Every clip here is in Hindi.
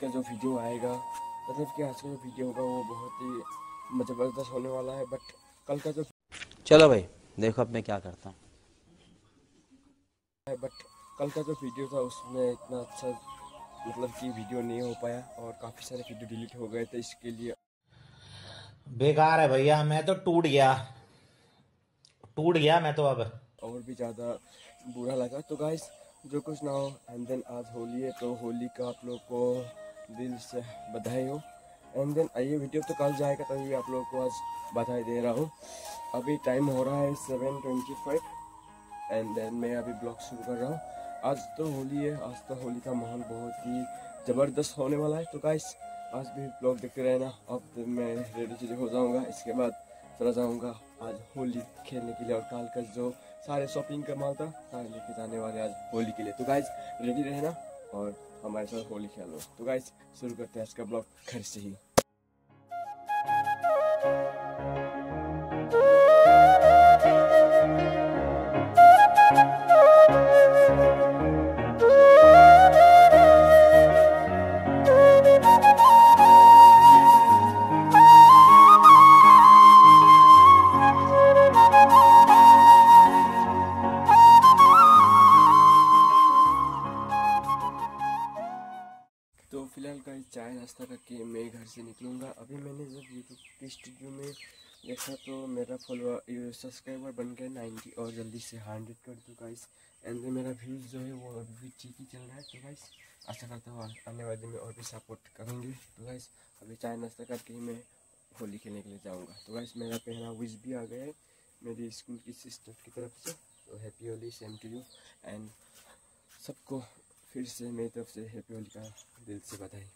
का जो वीडियो आएगा मतलब कि आज का जो वीडियो होगा वो बहुत ही ज़बरदस्त होने वाला है बट कल का जो चलो भाई देखो अब मैं क्या करता हूँ। बट कल का जो वीडियो था उसमें इतना अच्छा मतलब कि वीडियो नहीं हो पाया और काफ़ी सारे वीडियो डिलीट हो गए थे इसके लिए। बेकार है भैया मैं तो टूट गया। टूट गया मैं तो अब। और भी ज़्यादा बुरा लगा। तो गाइस जो कुछ ना हो एंड देन आज होली है तो होली का आप लोग को दिल से बधाई हो। एंड देन ये वीडियो तो कल जाएगा, तभी आप लोगों को आज बधाई दे रहा हूँ। अभी टाइम हो रहा है seven twenty five and then मैं अभी ब्लॉग शुरू कर रहा हूँ। आज तो होली है, आज तो होली का माहौल बहुत ही ज़बरदस्त होने वाला है। तो गाइस आज भी ब्लॉग देखते रहना। अब मैं रेडी हो जाऊँगा। इसके बाद चला जाऊँगा आज होली खेलने के लिए और कल का जो सारे शॉपिंग का माल था, सारे लेके जाने वाले आज होली के लिए। तो गाइज़ रेडी रहना। और हमारे साथ होली खेलो। तो गाइस शुरू करते हैं आज का ब्लॉग घर से ही। फॉलोअर सब्सक्राइबर बन गया नाइन्टी और जल्दी से हंड्रेड कर दो गाइस एंड मेरा व्यूज़ जो है वो अभी भी ठीक ही चल रहा है तो गाइस आशा करता हूँ आने वाले दिन में और भी सपोर्ट करूँगी. तो गाइस अभी चाय नाश्ता करके ही मैं होली खेलने के लिए जाऊँगा. तो गाइस मेरा पहला विश भी आ गया है मेरी स्कूल की सिस्टर की तरफ़ से. तो happy Holi same to you and सबको फिर से मेरी तरफ़ से हैप्पी होली का दिल से बधाई.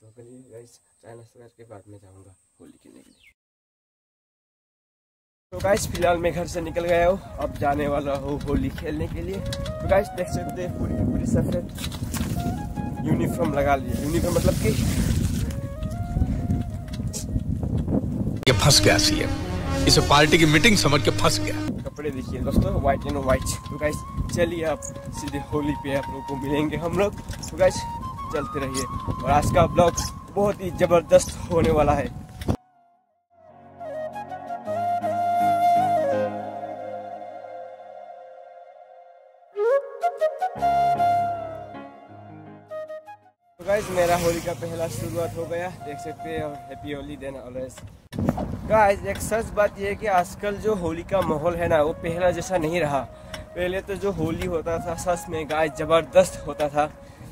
तो चलिए गाइस चाय नाश्ता करके बाद में जाऊँगा होली खेलने के लिए. तो गाइस फ़िलहाल मैं घर से निकल गया हूँ। अब जाने वाला हूँ होली खेलने के लिए। तो गाइस देख सकते हैं पूरी पूरी सफ़ेद यूनिफॉर्म लगा लिया यूनिफॉर्म मतलब कि ये फंस गया सीएम इसे पार्टी की मीटिंग समझ के फंस गया। कपड़े देखिए दोस्तों व्हाइट एंड व्हाइट तो गाइस चलिए आप सीधे होली पे आप लोग को मिलेंगे हम लोग। तो गाइस चलते रहिए। और आज का ब्लॉग बहुत ही ज़बरदस्त होने वाला है। मेरा होली का पहला शुरुआत हो गया। देख सकते हैं, और happy Holi then always guys एक सच बात यह है कि आजकल जो होली का माहौल है ना, वो पहला जैसा नहीं रहा। पहले तो जो होली होता था, सच में गाय ज़बरदस्त होता था।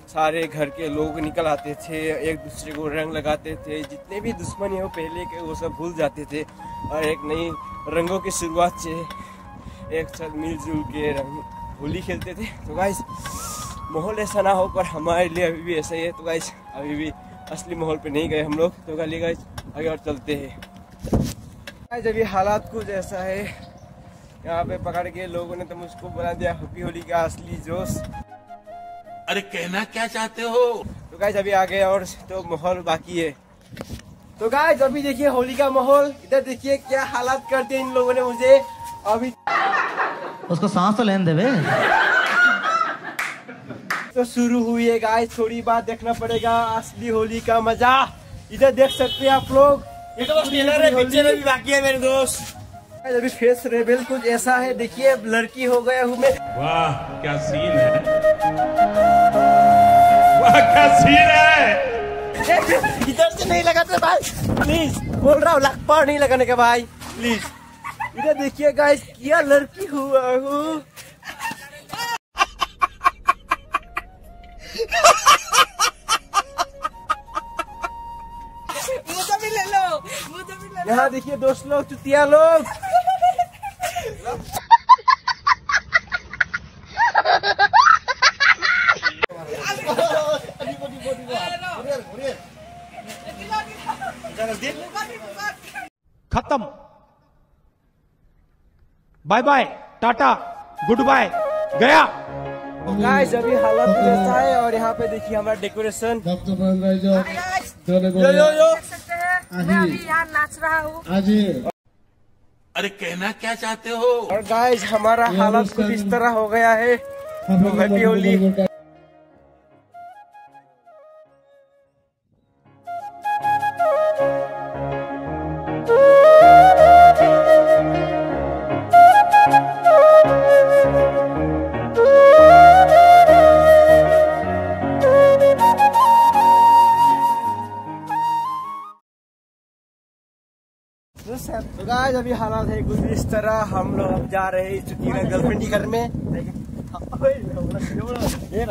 सारे घर के लोग निकल आते थे, एक दूसरे को रंग लगाते थे। जितने भी दुश्मनी हो पहले के, वो सब भूल जाते थे। और एक नई रंगों की शुरुआत से एक साथ मिलजुल के रंग होली खेलते थे। तो गाइस माहौल ऐसा ना हो पर हमारे लिए अभी भी ऐसा ही है। तो गाइस अभी भी असली माहौल पे नहीं गए हम लोग। तो गाली गाइस आगे और चलते हैं। गाइस अभी हालात कुछ ऐसा है। यहाँ पे पकड़ के लोगों ने तो मुझको बना दिया हुपी होली का असली जोश। अरे कहना क्या चाहते हो? तो गाइस अभी आगे और तो माहौल बाकी है। तो गाइस अभी देखिए होली का माहौल। इधर देखिए क्या हालात करते हैं इन लोगों ने मुझे। अभी उसको सांस तो लेने देवे तो शुरू हुई है गाइस थोड़ी बात देखना पड़ेगा असली होली का मज़ा। इधर देख सकते हैं आप लोग। ये तो ट्रेलर है पिक्चर अभी बाकी है मेरे दोस्त। अभी फेस रेबेल कुछ ऐसा है देखिए लड़की हो गया हूँ मैं। वाह क्या सीन है। वाह क्या सीन है। इधर से नहीं लगाते भाई प्लीज़ बोल रहा हूँ लखपा नहीं लगाने का भाई प्लीज़ इधर देखिए गाइस क्या लड़की हुआ हूँ। यहाँ देखिए दोस्त लोग चुतिया लोग। खत्म। Bye bye tata good bye गया। गाइस अभी हालत ऐसा है और यहाँ पे देखिए हमारा डेकोरेशन यो यो यो मैं अभी यहाँ नाच रहा हूँ। अरे कहना क्या चाहते हो? और गाइस हमारा हालत कुछ इस तरह हो गया है। तो हैप्पी होली तो गाइस अभी हालात है कुछ इस तरह। हम लोग अब जा रहे हैं चुकी में गर्लफ्रेंड ही घर में। ये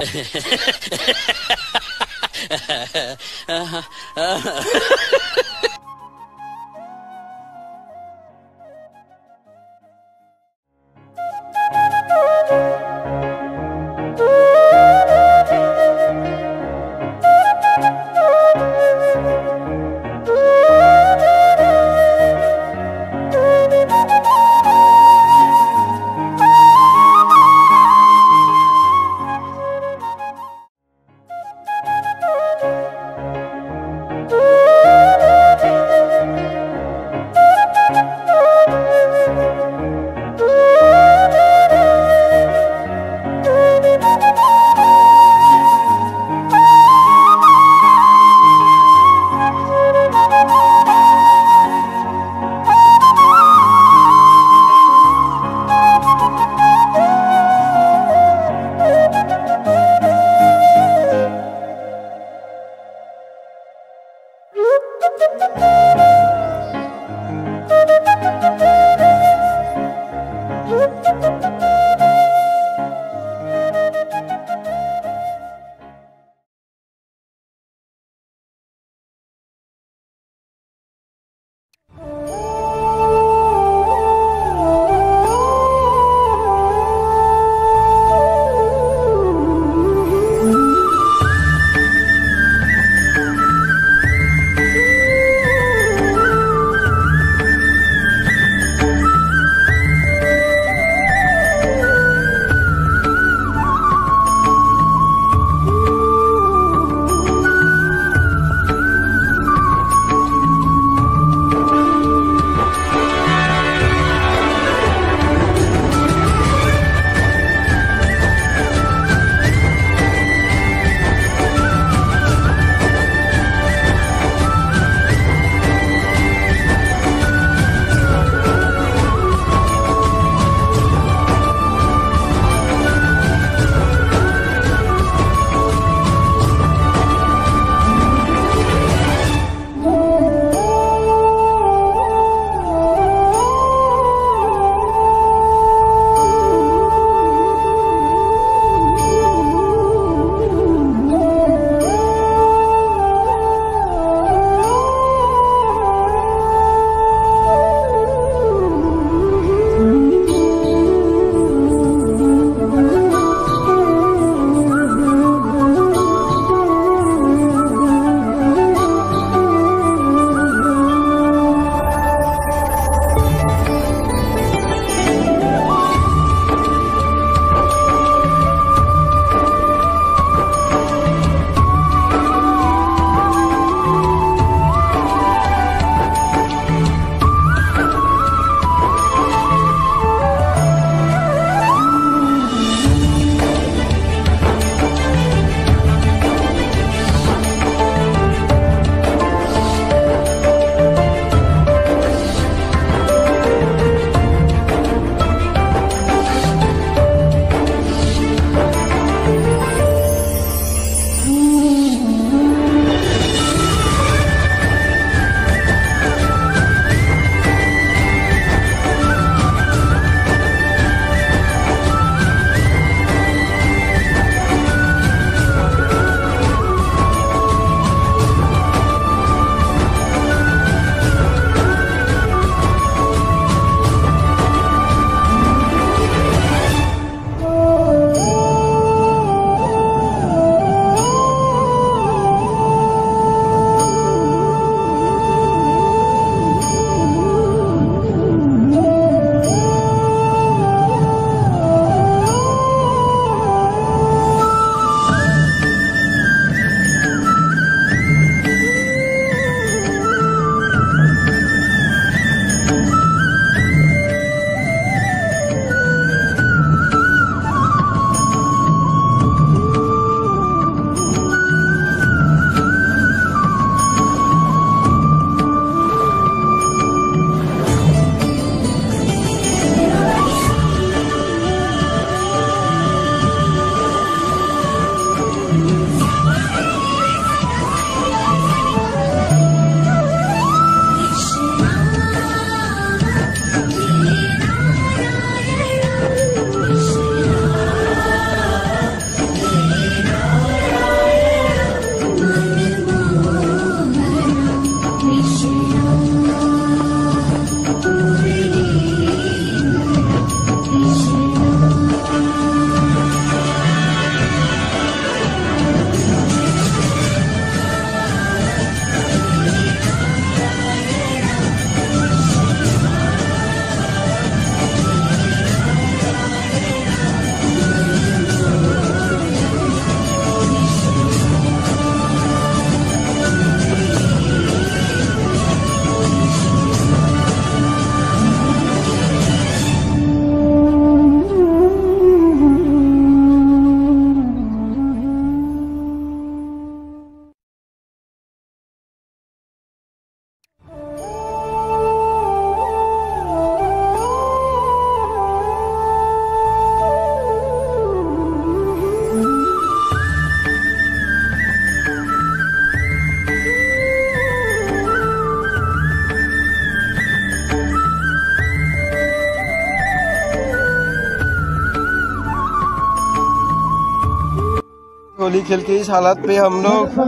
होली खेल के इस हालत पे हम लोग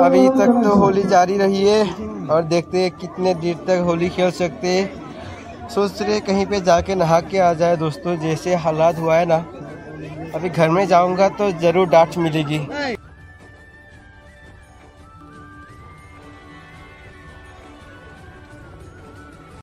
अभी तक तो होली जारी रही है और देखते हैं कितने देर तक होली खेल सकते हैं। सोच रहे कहीं पे जाके नहा के आ जाए दोस्तों, जैसे हालात हुआ है ना। अभी घर में जाऊँगा तो ज़रूर डांट मिलेगी।